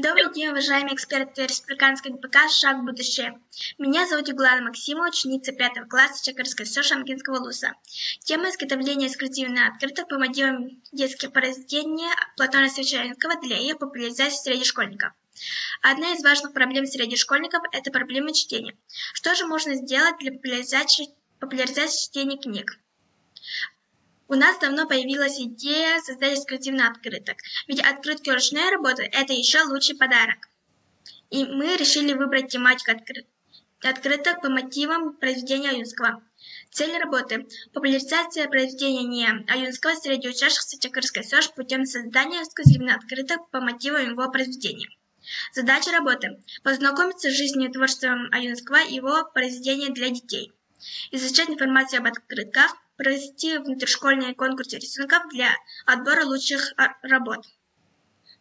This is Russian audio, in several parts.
Добрый день, уважаемые эксперты Республиканской ДПК «Шаг в будущее». Меня зовут Юглана Максимова, ученица 5 класса Чакарского СО Шамкинского ЛУСа. Тема изготовления эксклюзивных открыток по мотивам детских произведений Платона Свечаенкова для их популяризации среди школьников. Одна из важных проблем среди школьников – это проблема чтения. Что же можно сделать для популяризации, популяризации чтения книг? У нас давно появилась идея создать эксклюзивный открыток, ведь открытки ручной работы – это еще лучший подарок. И мы решили выбрать тематику откры... открыток по мотивам произведения Аюнского. Цель работы – популяризация произведения Аюнского среди учащихся Чакырской СОЖ путем создания эксклюзивных открыток по мотивам его произведения. Задача работы – познакомиться с жизнью и творчеством Аюнского и его произведения для детей, изучать информацию об открытках – провести внутришкольные конкурсы рисунков для отбора лучших а, работ,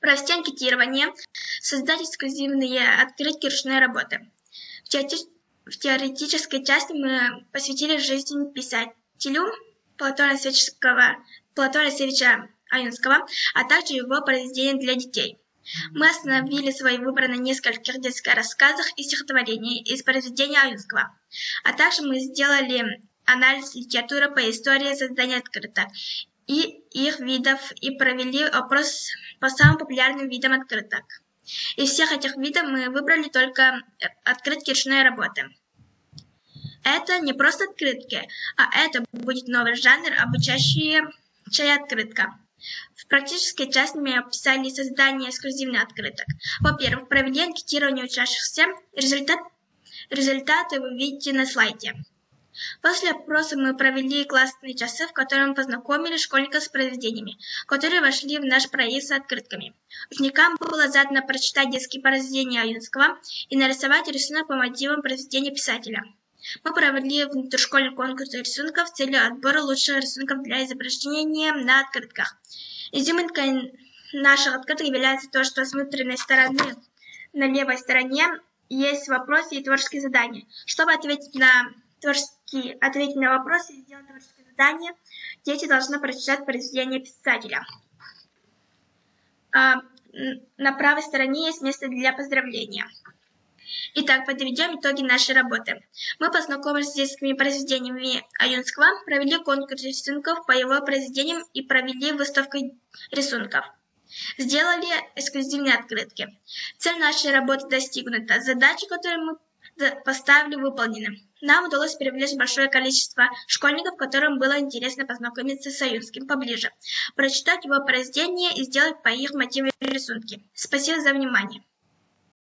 провести анкетирование, создать эксклюзивные открытки ручной работы. В, теоти... в теоретической части мы посвятили жизни писателю Платона Севичского, Платона Севича Аюнского, а также его произведения для детей. Мы остановили свой выбор на нескольких детских рассказах и стихотворениях из произведения Аюнского. А также мы сделали анализ литературы по истории создания открыток и их видов и провели опрос по самым популярным видам открыток. Из всех этих видов мы выбрали только открытки ручной работы. Это не просто открытки, а это будет новый жанр, обучающая открытка. В практической части мы описали создание эксклюзивных открыток. Во-первых, провели анкетирование учащихся. Результат, результаты вы видите на слайде. После опроса мы провели классные часы, в которых познакомили школьников с произведениями, которые вошли в наш проект с открытками. Ученикам было задано прочитать детские произведения Аюнского и нарисовать рисунок по мотивам произведения писателя. Мы провели внутришкольный конкурс рисунков с целью отбора лучших рисунков для изображения на открытках. Изюминкой наших открыток является то, что с внутренней стороны на левой стороне есть вопросы и творческие задания. Чтобы ответить на творческие, ответить на вопросы и сделать творческое задание, дети должны прочитать произведение писателя. А, на правой стороне есть место для поздравления. Итак, подведем итоги нашей работы. Мы познакомились с детскими произведениями Аюнского, провели конкурс рисунков по его произведениям и провели выставку рисунков. Сделали эксклюзивные открытки. Цель нашей работы достигнута. Задачи, которые мы поставили, выполнены. Нам удалось привлечь большое количество школьников, которым было интересно познакомиться с Союзским поближе, прочитать его произведения и сделать по их мотивам рисунки. Спасибо за внимание.